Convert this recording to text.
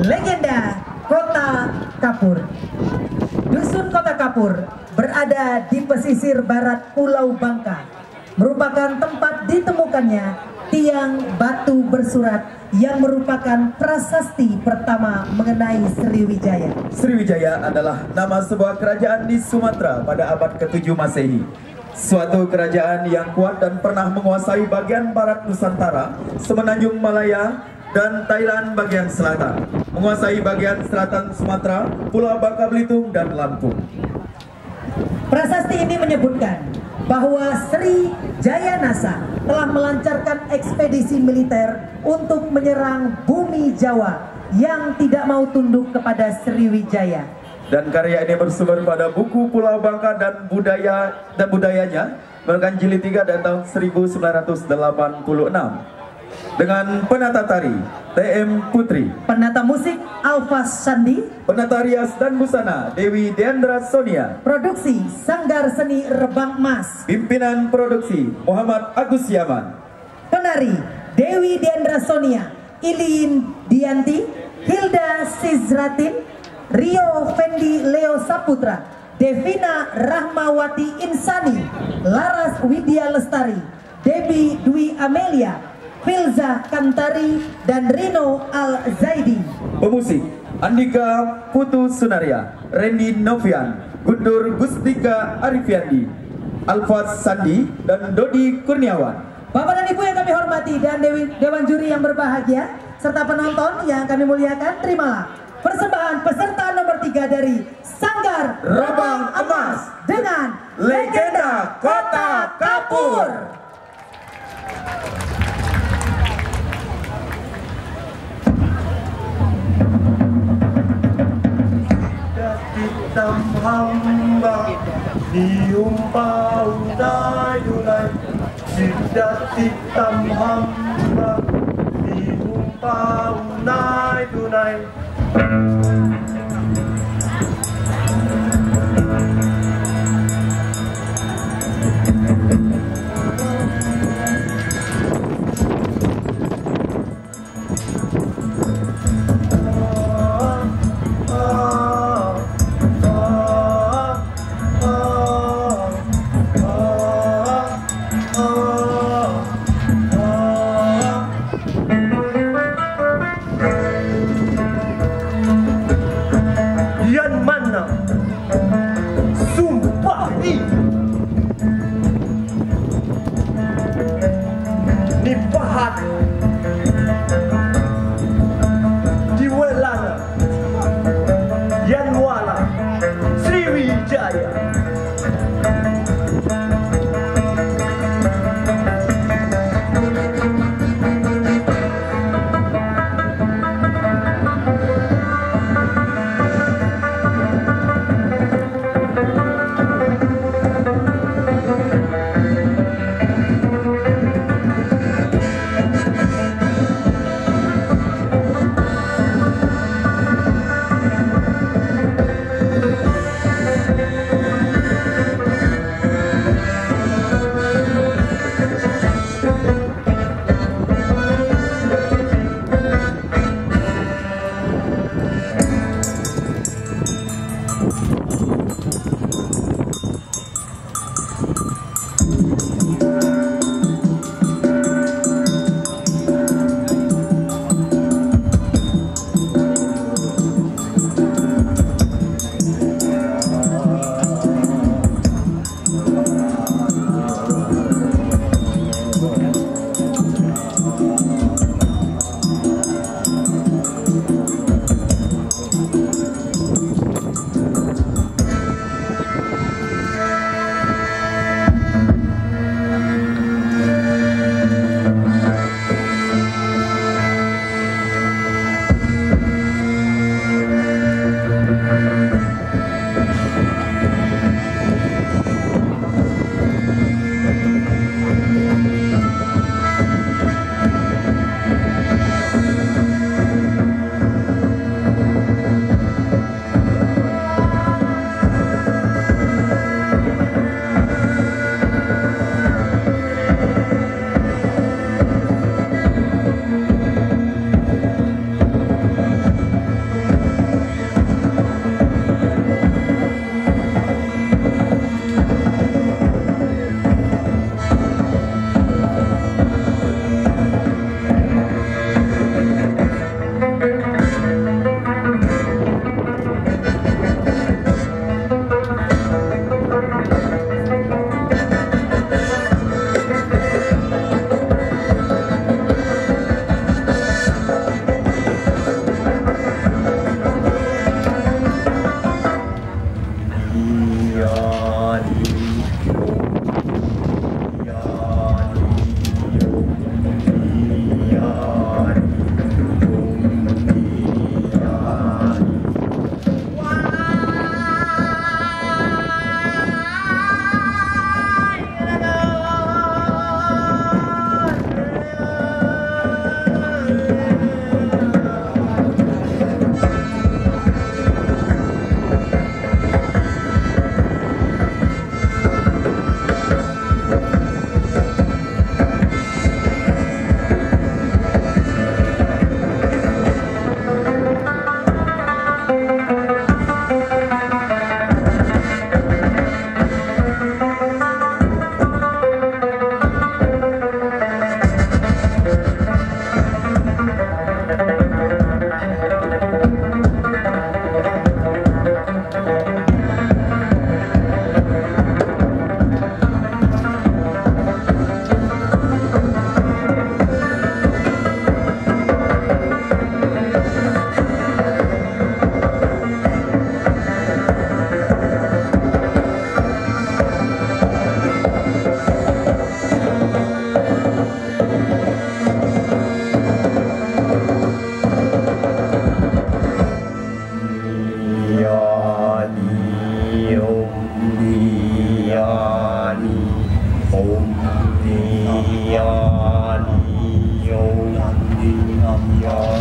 legenda Kota Kapur. Dusun Kota Kapur berada di pesisir barat Pulau Bangka, merupakan tempat ditemukannya tiang batu bersurat yang merupakan prasasti pertama mengenai Sriwijaya. Sriwijaya adalah nama sebuah kerajaan di Sumatera pada abad ke-7 Masehi. Suatu kerajaan yang kuat dan pernah menguasai bagian barat Nusantara, semenanjung Malaya, dan Thailand bagian selatan. Menguasai bagian selatan Sumatera, Pulau Bangka Belitung, dan Lampung. Prasasti ini menyebutkan bahwa Sri Jayanasa telah melancarkan ekspedisi militer untuk menyerang bumi Jawa yang tidak mau tunduk kepada Sriwijaya. Dan karya ini bersumber pada buku Pulau Bangka dan budaya dan budayanya merupakan jilid 3 dari tahun 1986 dengan penata tari TM Putri, Penata musik Alfas Sandi, penata rias dan busana Dewi Deandra Sonia, produksi Sanggar Seni Rebang Mas, pimpinan produksi Muhammad Agus Yaman, penari Dewi Diandra Sonia, Ilin Dianti, Hilda Sizratin, Rio Fendi Leo Saputra, Devina Rahmawati Insani, Laras Widya Lestari, Debbie Dwi Amelia, Filza Kantari, dan Rino Al Zaidi. pemusik Andika Putu Sunaria, Randy Novian, Gundur Gustika Arifiandi, Alfat Sandi, dan Dodi Kurniawan. Bapak dan Ibu yang kami hormati dan Dewi, Dewan Juri yang berbahagia serta penonton yang kami muliakan terimalah persembahan peserta nomor tiga dari Sanggar Rabang Emas diumpah untai dulai Sidat sitam hamba diumpah untai Yolun, yolun, yolun,